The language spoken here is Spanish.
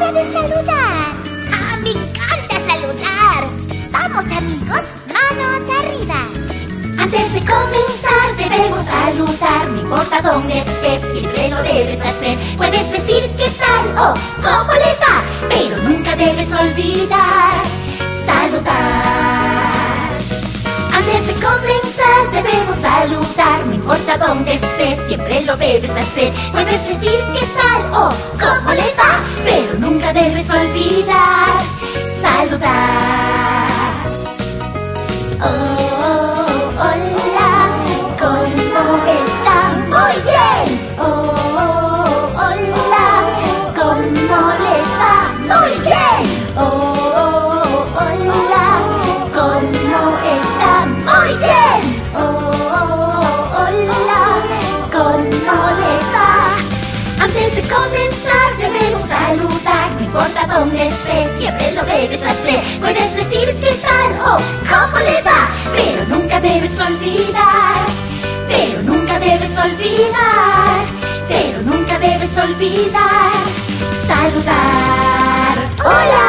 hora de saludar. ¡Ah, me encanta saludar! Vamos, amigos, manos arriba. Antes de comenzar debemos saludar, no importa dónde estés, siempre lo debes hacer. Puedes decir qué tal o cómo le va, pero nunca debes olvidar saludar. Antes de comenzar debemos saludar, no importa dónde estés, siempre lo debes hacer. Puedes decir qué tal nunca debes olvidar comenzar debemos saludar, no importa dónde estés, siempre lo debes hacer. Puedes decir qué tal o cómo le va, pero nunca debes olvidar, pero nunca debes olvidar, pero nunca debes olvidar, saludar. ¡Hola!